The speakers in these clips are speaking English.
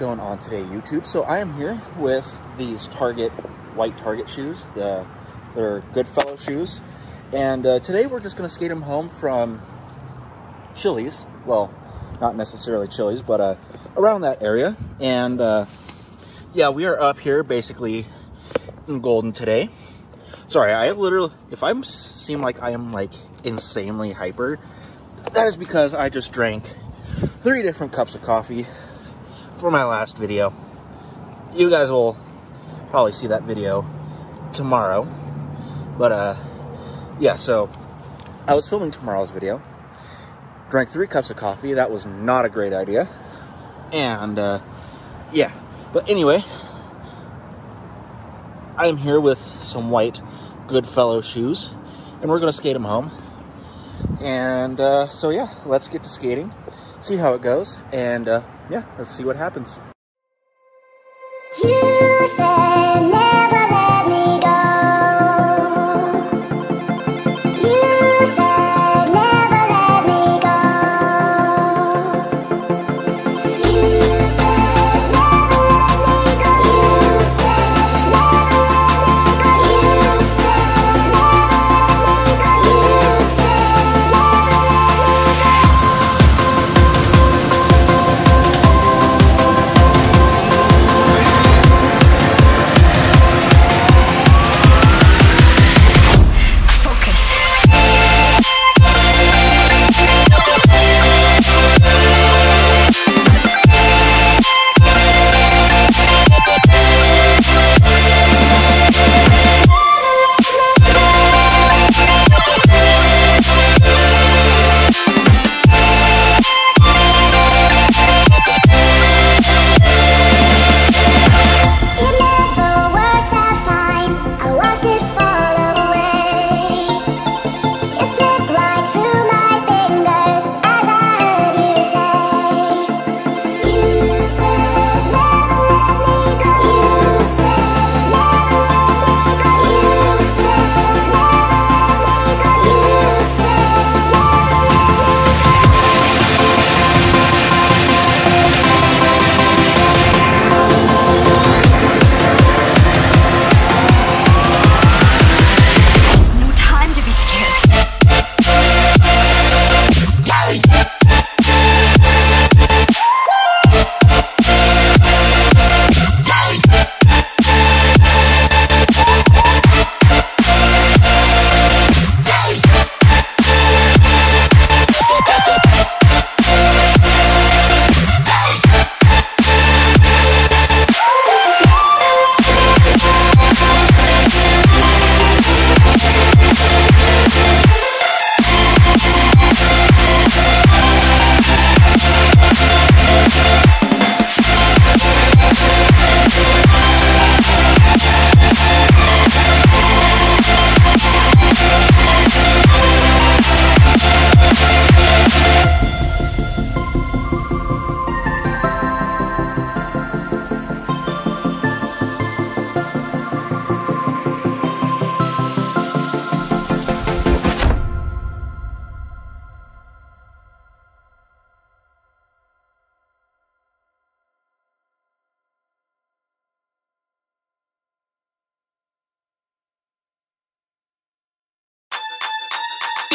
Going on today, YouTube? So I am here with these Target white Target shoes. The they're Goodfellow shoes, and uh, today we're just going to skate them home from Chili's. Well, not necessarily Chili's, but uh, around that area. And uh, yeah, we are up here basically in Golden today. Sorry, I literally, if I seem like I am like insanely hyper, that is because I just drank three different cups of coffee for my last video. You guys will probably see that video tomorrow. But uh yeah, so I was filming tomorrow's video. Drank 3 cups of coffee. That was not a great idea. And uh yeah. But anyway, I am here with some white Goodfellow shoes and we're going to skate them home. And uh so yeah, let's get to skating. See how it goes and uh yeah, let's see what happens.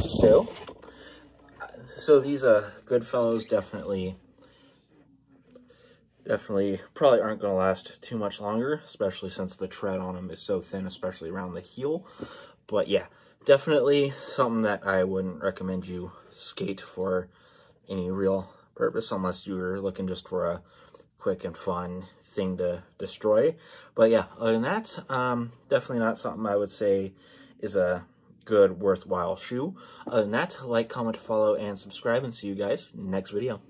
So, so these uh, Goodfellows definitely, definitely probably aren't going to last too much longer, especially since the tread on them is so thin, especially around the heel. But yeah, definitely something that I wouldn't recommend you skate for any real purpose unless you're looking just for a quick and fun thing to destroy. But yeah, other than that, um, definitely not something I would say is a good, worthwhile shoe. Other than that, like, comment, follow, and subscribe, and see you guys next video.